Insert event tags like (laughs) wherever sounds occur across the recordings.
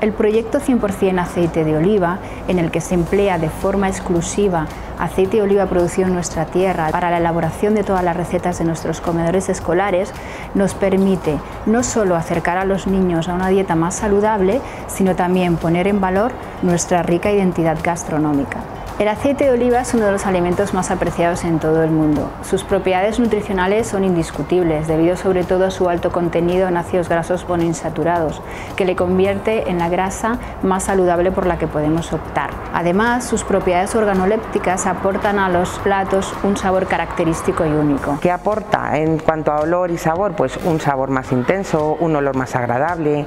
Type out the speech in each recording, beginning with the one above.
El proyecto 100% aceite de oliva, en el que se emplea de forma exclusiva aceite de oliva producido en nuestra tierra para la elaboración de todas las recetas de nuestros comedores escolares, nos permite no solo acercar a los niños a una dieta más saludable, sino también poner en valor nuestra rica identidad gastronómica. El aceite de oliva es uno de los alimentos más apreciados en todo el mundo. Sus propiedades nutricionales son indiscutibles, debido sobre todo a su alto contenido en ácidos grasos monoinsaturados, que le convierte en la grasa más saludable por la que podemos optar. Además, sus propiedades organolépticas aportan a los platos un sabor característico y único. ¿Qué aporta en cuanto a olor y sabor? Pues un sabor más intenso, un olor más agradable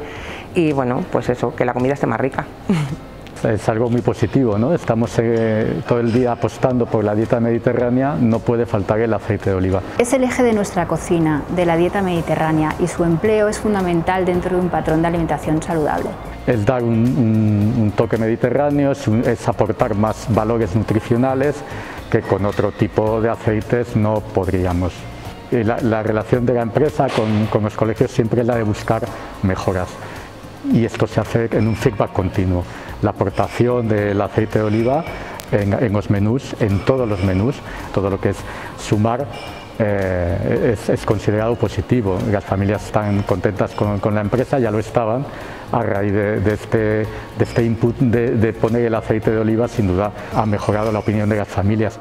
y bueno, pues eso, que la comida esté más rica. (laughs) es algo muy positivo, ¿no? Estamos eh, todo el día apostando por la dieta mediterránea, no puede faltar el aceite de oliva. Es el eje de nuestra cocina, de la dieta mediterránea, y su empleo es fundamental dentro de un patrón de alimentación saludable. Es dar un, toque mediterráneo, es, aportar más valores nutricionales que con otro tipo de aceites no podríamos. la, relación de la empresa con, con los colegios siempre es la de buscar mejoras y esto se hace en un feedback continuo. La aportación del aceite de oliva en, los menús, en todos los menús, todo lo que es sumar eh, es, considerado positivo. Las familias están contentas con, la empresa, ya lo estaban, a raíz de, este, de este input de, de poner el aceite de oliva, sin duda ha mejorado la opinión de las familias.